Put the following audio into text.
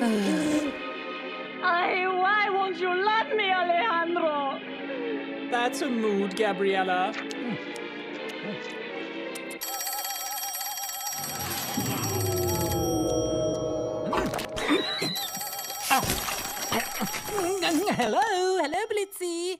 I, why won't you love me, Alejandro? That's a mood, Gabriella. Hello, hello, Blitzy.